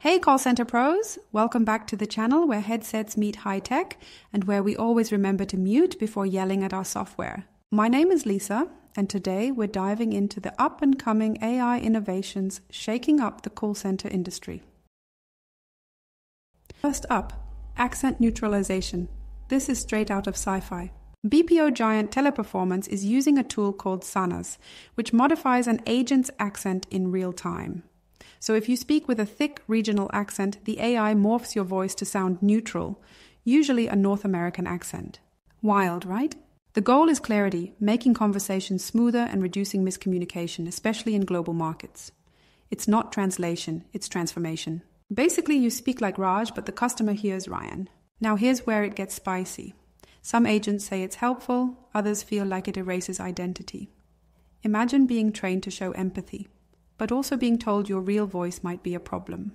Hey, call center pros! Welcome back to the channel where headsets meet high tech and where we always remember to mute before yelling at our software. My name is Lisa, and today we're diving into the up and coming AI innovations shaking up the call center industry. First up, accent neutralization. This is straight out of sci fi. BPO giant Teleperformance is using a tool called Sanas, which modifies an agent's accent in real time. So if you speak with a thick regional accent, the AI morphs your voice to sound neutral, usually a North American accent. Wild, right? The goal is clarity, making conversations smoother and reducing miscommunication, especially in global markets. It's not translation, it's transformation. Basically, you speak like Raj, but the customer hears Ryan. Now, here's where it gets spicy. Some agents say it's helpful, others feel like it erases identity. Imagine being trained to show empathy, but also being told your real voice might be a problem.